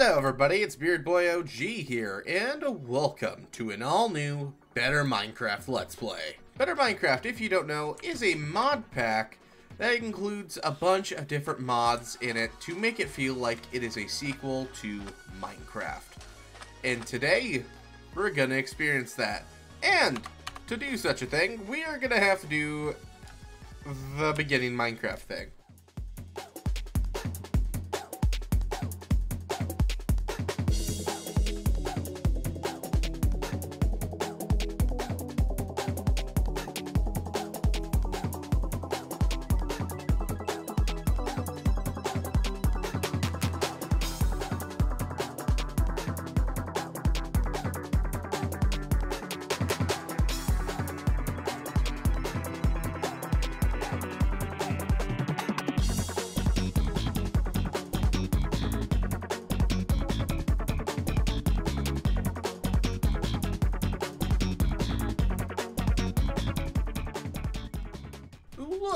Hello everybody, it's Beardboi OG here, and welcome to an all-new Better Minecraft Let's Play. Better Minecraft, if you don't know, is a mod pack that includes a bunch of different mods in it to make it feel like it is a sequel to Minecraft. And today, we're gonna experience that. And to do such a thing, we are gonna have to do the beginning Minecraft thing.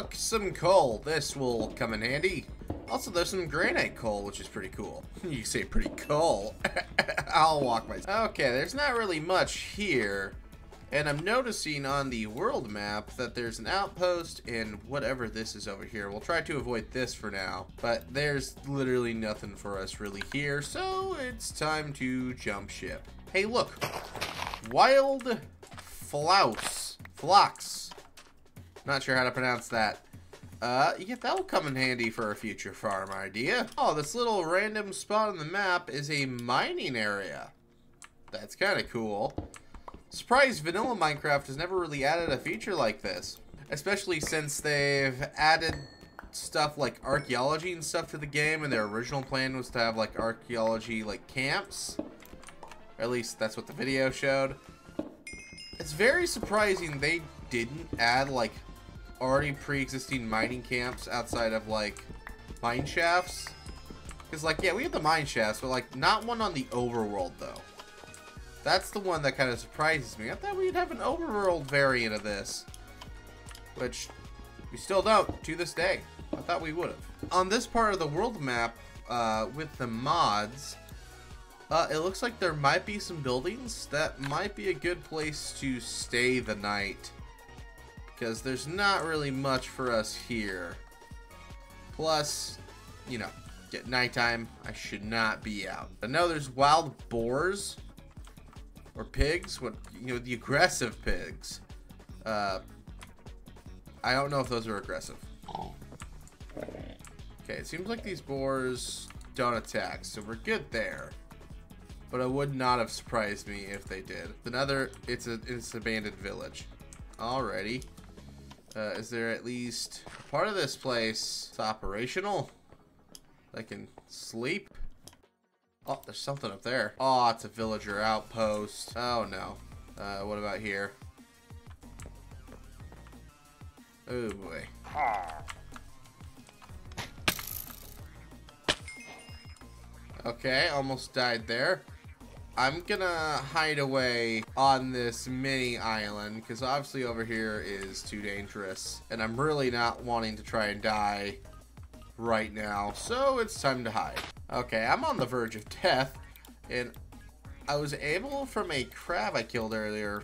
Look, some coal. This will come in handy. Also, there's some granite coal, which is pretty cool. you say pretty cool. I'll walk myself. Okay, there's not really much here. And I'm noticing on the world map that there's an outpost and whatever this is over here. We'll try to avoid this for now. But there's literally nothing for us really here. So it's time to jump ship. Hey, look. Wild Flouse. Phlox. Not sure how to pronounce that. Uh, yeah, that'll come in handy for a future farm idea. Oh, this little random spot on the map is a mining area. That's kind of cool. Surprised vanilla Minecraft has never really added a feature like this. Especially since they've added stuff like archaeology and stuff to the game and their original plan was to have like archaeology like camps. At least that's what the video showed. It's very surprising they didn't add like already pre-existing mining camps outside of like mine shafts. Because like yeah, we have the mine shafts, but like not one on the overworld though. That's the one that kind of surprises me. I thought we'd have an overworld variant of this. Which we still don't to this day. I thought we would have. On this part of the world map, uh, with the mods, uh, it looks like there might be some buildings that might be a good place to stay the night. Because there's not really much for us here. Plus, you know, at nighttime, I should not be out. I know there's wild boars. Or pigs. What You know, the aggressive pigs. Uh, I don't know if those are aggressive. Okay, it seems like these boars don't attack, so we're good there. But it would not have surprised me if they did. Another, it's a it's an abandoned village. Alrighty. Uh, is there at least part of this place that's operational? I can sleep? Oh, there's something up there. Oh, it's a villager outpost. Oh, no. Uh, what about here? Oh, boy. Okay, almost died there. I'm gonna hide away on this mini island because obviously over here is too dangerous and I'm really not wanting to try and die right now so it's time to hide. Okay I'm on the verge of death and I was able from a crab I killed earlier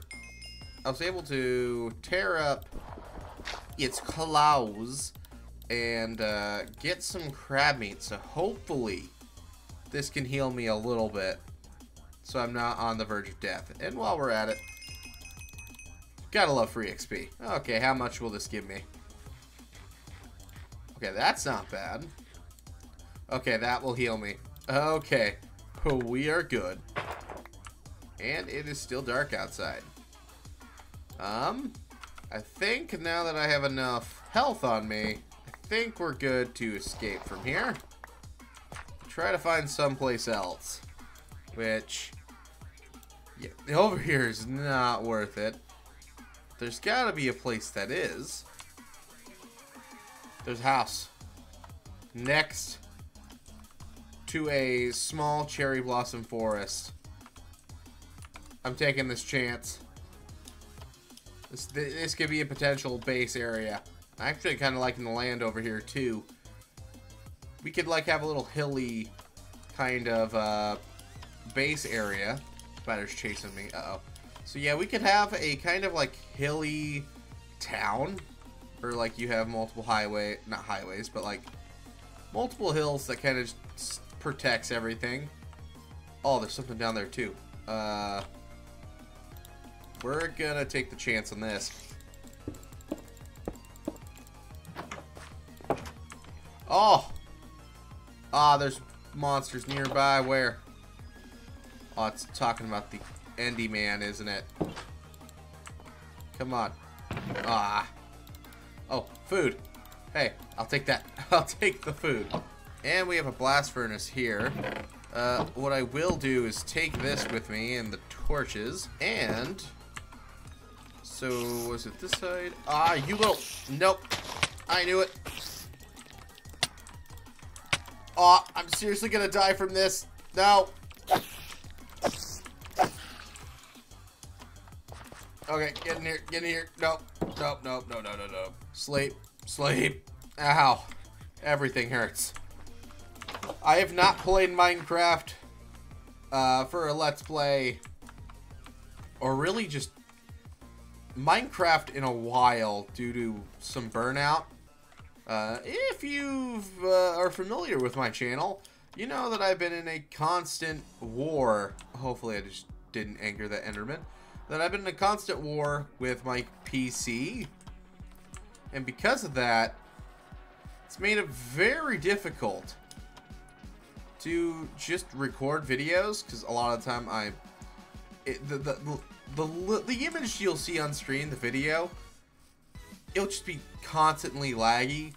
I was able to tear up its claws and uh, get some crab meat so hopefully this can heal me a little bit so I'm not on the verge of death. And while we're at it, gotta love free XP. Okay, how much will this give me? Okay, that's not bad. Okay, that will heal me. Okay, we are good. And it is still dark outside. Um, I think now that I have enough health on me, I think we're good to escape from here. Try to find someplace else. Which, yeah, over here is not worth it. There's gotta be a place that is. There's a house. Next to a small cherry blossom forest. I'm taking this chance. This, this could be a potential base area. I actually kind of liking the land over here too. We could like have a little hilly kind of uh, base area. Spider's chasing me. Uh-oh. So yeah, we could have a kind of like hilly town. Or like you have multiple highway, not highways, but like multiple hills that kind of protects everything. Oh, there's something down there too. Uh, we're gonna take the chance on this. Oh! Ah, there's monsters nearby. Where? Oh, it's talking about the Enderman, isn't it? Come on. Ah. Oh, food. Hey, I'll take that. I'll take the food. And we have a blast furnace here. Uh, what I will do is take this with me and the torches. And... So, was it this side? Ah, you will... Nope. I knew it. Oh, I'm seriously gonna die from this. No. Okay, get in here, get in here. Nope, nope, nope, no, no, no, no. Sleep, sleep. Ow. Everything hurts. I have not played Minecraft uh, for a Let's Play, or really just Minecraft in a while due to some burnout. Uh, if you uh, are familiar with my channel, you know that I've been in a constant war. Hopefully I just didn't anger the Enderman. That I've been in a constant war with my PC. And because of that, it's made it very difficult to just record videos. Because a lot of the time I... It, the, the, the, the, the image you'll see on screen, the video, it'll just be constantly laggy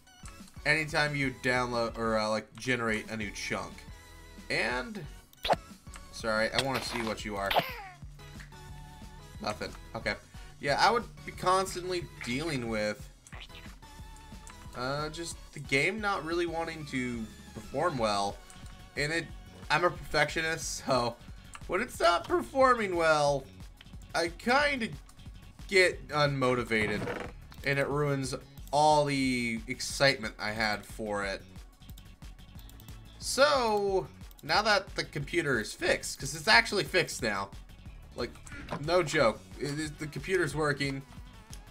anytime you download or uh, like generate a new chunk. And sorry, I want to see what you are. Nothing. Okay. Yeah, I would be constantly dealing with uh, just the game not really wanting to perform well. And it, I'm a perfectionist, so when it's not performing well, I kind of get unmotivated and it ruins all the excitement I had for it. So, now that the computer is fixed, because it's actually fixed now, like, no joke, the computer's working,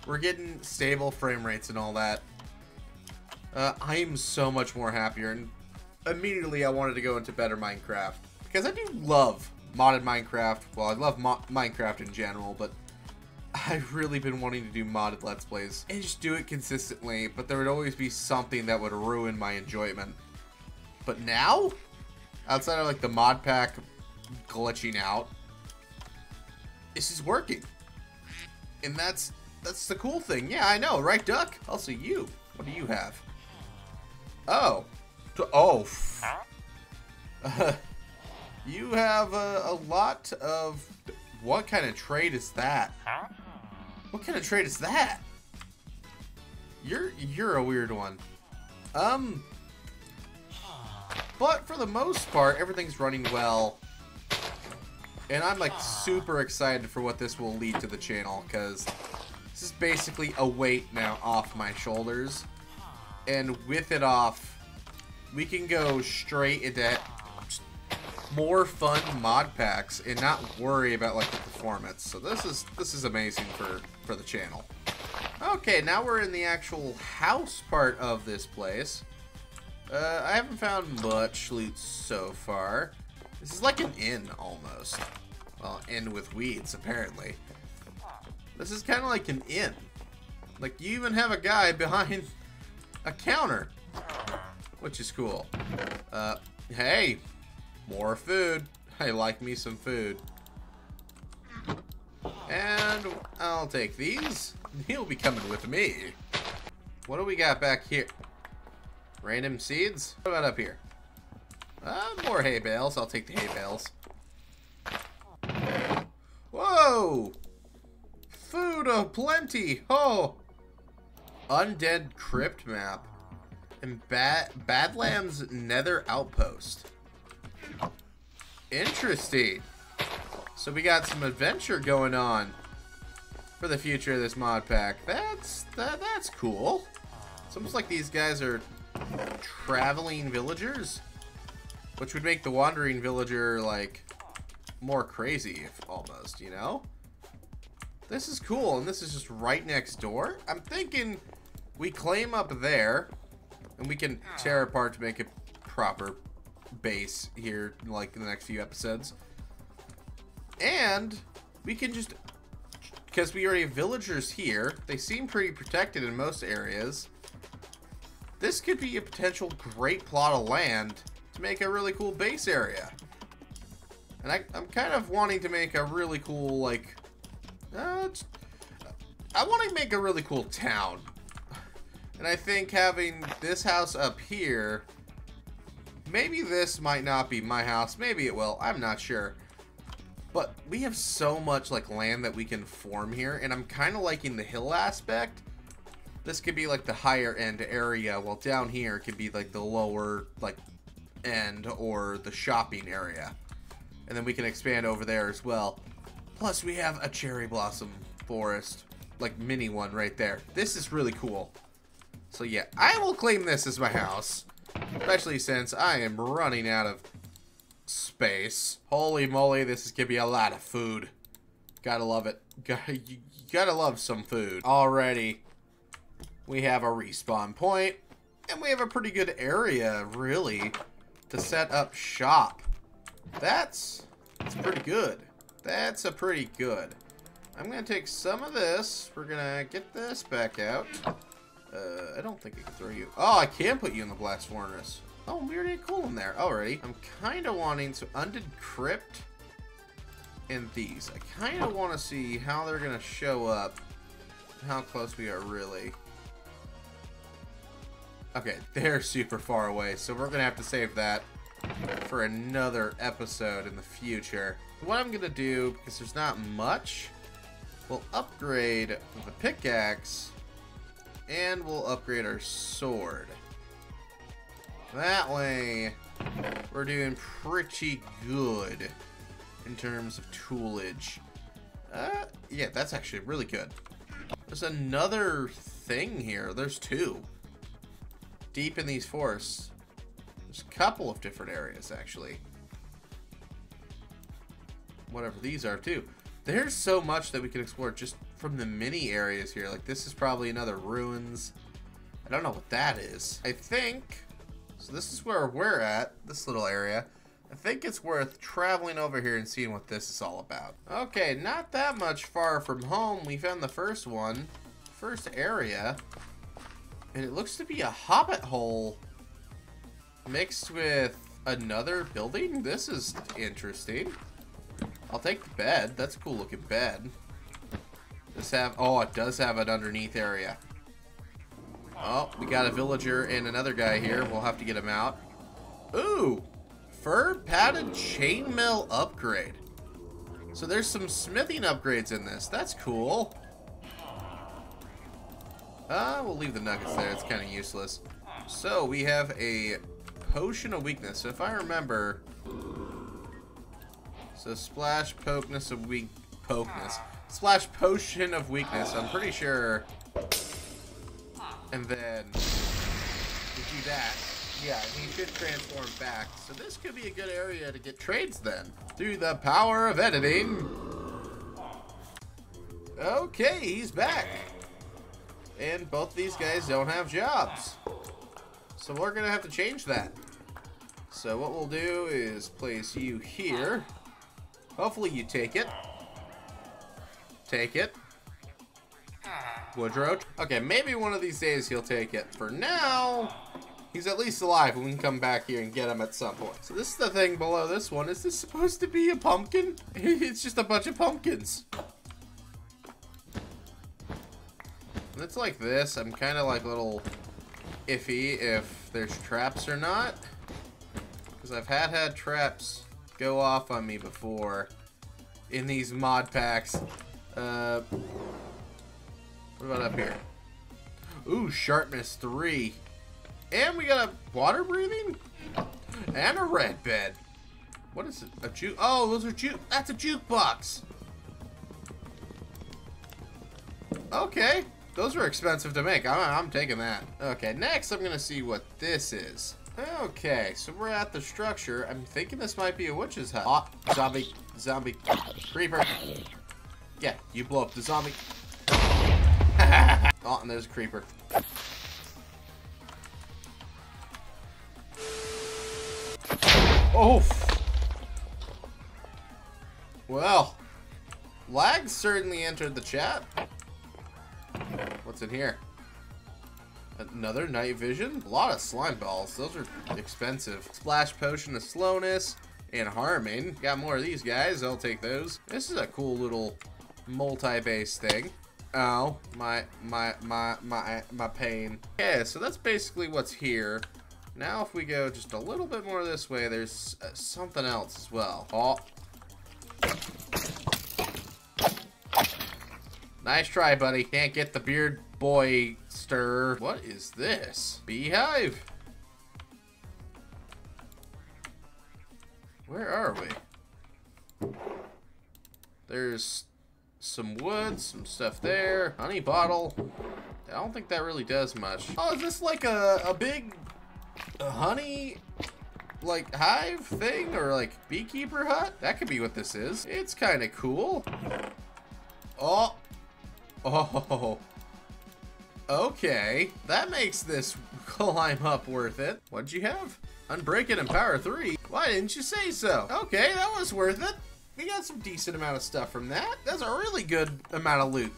we're getting stable frame rates and all that, uh, I am so much more happier, and immediately I wanted to go into better Minecraft, because I do love modded Minecraft, well, I love Minecraft in general, but I've really been wanting to do modded Let's Plays and just do it consistently, but there would always be something that would ruin my enjoyment. But now, outside of like the mod pack glitching out, this is working. And that's that's the cool thing. Yeah, I know, right, Duck? Also, you. What do you have? Oh. Oh. You have a, a lot of... What kind of trade is that? What kind of trade is that? You're you're a weird one. Um But for the most part, everything's running well. And I'm like super excited for what this will lead to the channel because this is basically a weight now off my shoulders. And with it off, we can go straight into more fun mod packs and not worry about like the performance. So this is this is amazing for for the channel. Okay, now we're in the actual house part of this place. Uh, I haven't found much loot so far. This is like an inn almost. Well, inn with weeds apparently. This is kind of like an inn. Like you even have a guy behind a counter, which is cool. Uh, hey, more food. I like me some food. And I'll take these. He'll be coming with me. What do we got back here? Random seeds? What about up here? Uh, more hay bales. I'll take the hay bales. Whoa! Food of plenty. Oh! Undead Crypt map. And Bad Badlands Nether Outpost. Interesting. So we got some adventure going on for the future of this mod pack. That's that, that's cool. It's almost like these guys are traveling villagers. Which would make the wandering villager, like, more crazy, if almost, you know? This is cool, and this is just right next door. I'm thinking we claim up there, and we can tear apart to make a proper base here, like, in the next few episodes. And we can just... Because we already have villagers here. They seem pretty protected in most areas. This could be a potential great plot of land to make a really cool base area. And I, am kind of wanting to make a really cool, like... Uh, I want to make a really cool town. And I think having this house up here... Maybe this might not be my house. Maybe it will. I'm not sure. But we have so much like land that we can form here, and I'm kind of liking the hill aspect. This could be like the higher end area, while down here could be like the lower like end or the shopping area. And then we can expand over there as well. Plus we have a cherry blossom forest, like mini one right there. This is really cool. So yeah, I will claim this as my house. Especially since I am running out of space. Holy moly, this is gonna be a lot of food. Gotta love it. Gotta, you gotta love some food. Already, we have a respawn point, and we have a pretty good area, really, to set up shop. That's, that's pretty good. That's a pretty good. I'm gonna take some of this. We're gonna get this back out. Uh, I don't think I can throw you. Oh, I can put you in the blast furnace. Oh, we already coal in there already. I'm kind of wanting to Undead Crypt and these. I kind of want to see how they're going to show up. How close we are really. Okay, they're super far away, so we're to have to save that for another episode in the future. What I'm to do, because there's not much, we'll upgrade the pickaxe, and we'll upgrade our sword. That way, we're doing pretty good in terms of toolage. Uh, yeah, that's actually really good. There's another thing here. There's two. Deep in these forests. There's a couple of different areas, actually. Whatever these are, too. There's so much that we can explore just from the mini areas here. Like, this is probably another ruins. I don't know what that is. I think so this is where we're at, this little area. I think it's worth traveling over here and seeing what this is all about. Okay, not that much far from home. We found the first one, first area. And it looks to be a hobbit hole mixed with another building. This is interesting. I'll take the bed. That's a cool looking bed. Does have, oh, it does have an underneath area. Oh, we got a villager and another guy here. We'll have to get him out. Ooh, fur padded chainmail upgrade. So there's some smithing upgrades in this. That's cool. Uh, we'll leave the nuggets there. It's kind of useless. So we have a potion of weakness. So if I remember, so splash pokeness of weak pokeness. Splash potion of weakness. I'm pretty sure and then we do that. Yeah, he should transform back. So this could be a good area to get trades then. Through the power of editing. Okay, he's back. And both these guys don't have jobs. So we're going to have to change that. So what we'll do is place you here. Hopefully you take it. Take it. Woodrow. Okay, maybe one of these days he'll take it. For now, he's at least alive and we can come back here and get him at some point. So this is the thing below this one. Is this supposed to be a pumpkin? it's just a bunch of pumpkins. It's like this. I'm kind of like a little iffy if there's traps or not. Because I've had had traps go off on me before in these mod packs. Uh, what about up here? Ooh, sharpness three. And we got a water breathing? And a red bed. What is it? A juke? Oh, those are juke. That's a jukebox. Okay. Those were expensive to make. I'm, I'm taking that. Okay, next I'm going to see what this is. Okay, so we're at the structure. I'm thinking this might be a witch's hut. Oh, zombie, zombie, creeper. Yeah, you blow up the zombie. oh, and there's a creeper. Oh! Well, lag certainly entered the chat. What's in here? Another night vision? A lot of slime balls. Those are expensive. Splash potion of slowness and harming. Got more of these guys. I'll take those. This is a cool little multi-base thing. Oh, my, my, my, my, my pain. Okay, so that's basically what's here. Now if we go just a little bit more this way, there's uh, something else as well. Oh. Nice try, buddy. Can't get the beard boy stir. What is this? Beehive? Where are we? There's some wood, some stuff there. Honey bottle. I don't think that really does much. Oh, is this like a, a big honey like hive thing or like beekeeper hut? That could be what this is. It's kind of cool. Oh. Oh. Okay. That makes this climb up worth it. What'd you have? Unbreaking and Power 3? Why didn't you say so? Okay, that was worth it. We got some decent amount of stuff from that. That's a really good amount of loot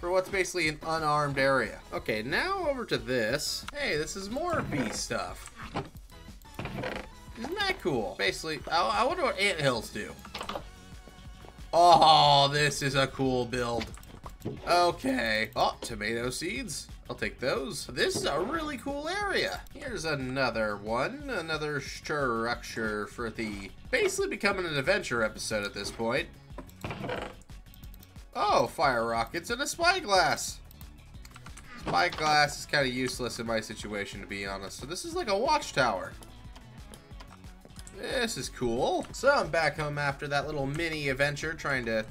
for what's basically an unarmed area. Okay, now over to this. Hey, this is more bee stuff. Isn't that cool? Basically, I, I wonder what ant hills do. Oh, this is a cool build. Okay. Oh, tomato seeds. I'll take those. This is a really cool area. Here's another one. Another structure for the... Basically becoming an adventure episode at this point. Oh, fire rockets and a spyglass. Spyglass is kind of useless in my situation, to be honest. So this is like a watchtower. This is cool. So I'm back home after that little mini adventure trying to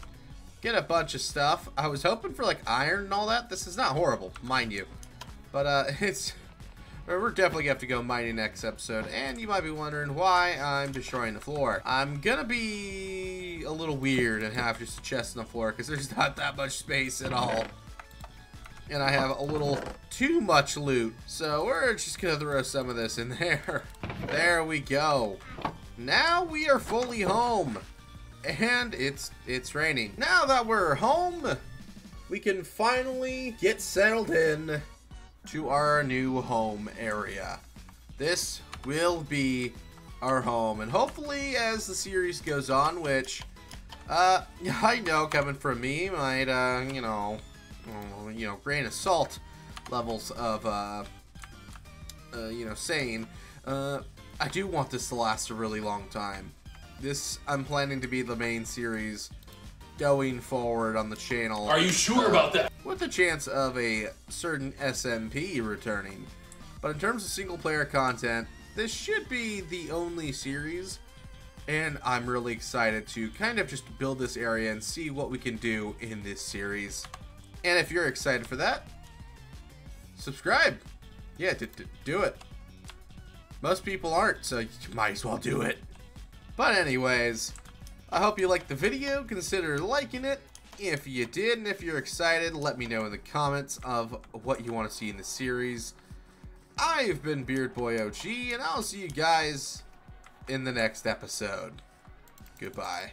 get a bunch of stuff. I was hoping for like iron and all that. This is not horrible, mind you. But uh, it's... We're definitely to have to go mining next episode. And you might be wondering why I'm destroying the floor. I'm to be a little weird and have just a chest on the floor because there's not that much space at all. And I have a little too much loot. So we're just to throw some of this in there. There we go. Now we are fully home. And it's it's raining. Now that we're home, we can finally get settled in to our new home area. This will be our home, and hopefully as the series goes on, which, uh, I know coming from me might, uh, you know, you know, grain of salt levels of, uh, uh you know, saying, uh, I do want this to last a really long time. This, I'm planning to be the main series going forward on the channel. Are you sure about that? With the chance of a certain SMP returning. But in terms of single player content, this should be the only series. And I'm really excited to kind of just build this area and see what we can do in this series. And if you're excited for that, subscribe. Yeah, do it. Most people aren't, so you might as well do it. But anyways, I hope you liked the video. Consider liking it. If you did, and if you're excited, let me know in the comments of what you want to see in the series. I've been Beardboi OG, and I'll see you guys in the next episode. Goodbye.